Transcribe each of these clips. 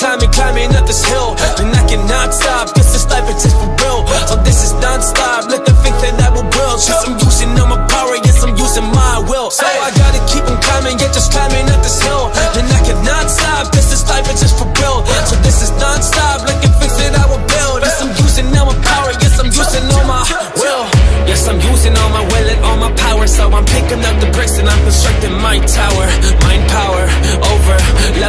climbing, climbing up this hill. And I cannot stop, cause this life is just for real. So this is non-stop, let them think that I will build. Yes, I'm using all my power, yes, I'm using my will. So I gotta keep on climbing, yeah, just climbing up this hill. And I cannot stop, cause this life is just for real. So this is non-stop, let them think that I will build. Yes, I'm using all my power, yes, I'm using all my will. Yes, I'm using all my will and all my power. So I'm picking up the bricks and I'm constructing my tower. my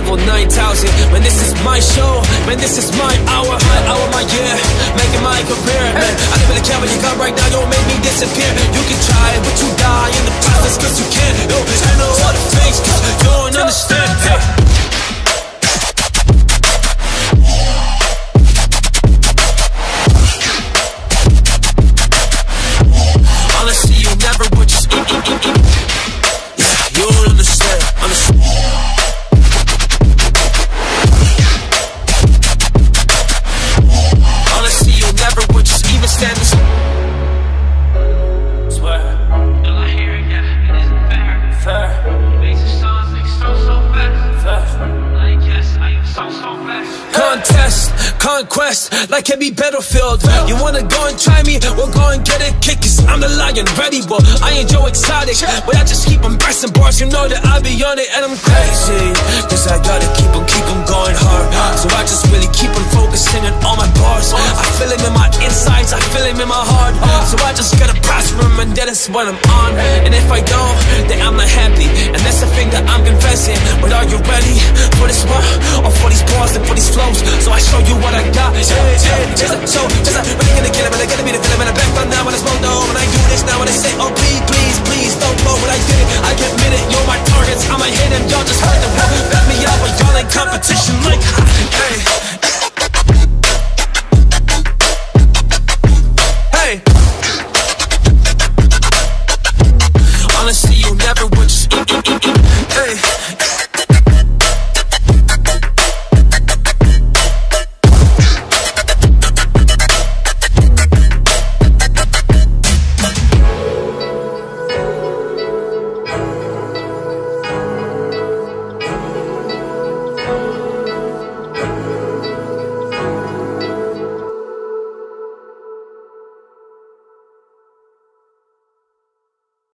level 9000 Man, this is my show, man, this is my hour. My hour, my year, making my career Man, I don't really care what you got right now, don't make me disappear. You can try first, like heavy battlefield. You wanna go and try me? Well, go and get it kick, cause I'm the lion, ready. Well, I ain't Joe Exotic, but I just keep on pressing bars. You know that I be on it, and I'm crazy. Cause I gotta keep on, keep on going hard. So I just really keep on focusing on all my bars. I feel him in my insides, I feel him in my heart. So I just gotta prosper him, and that is what I'm on. And if I don't, then I'm not happy. And that's the thing that I'm confessing. But are you ready for this one? Or for these bars and for these flows? So I show you what I just so. show,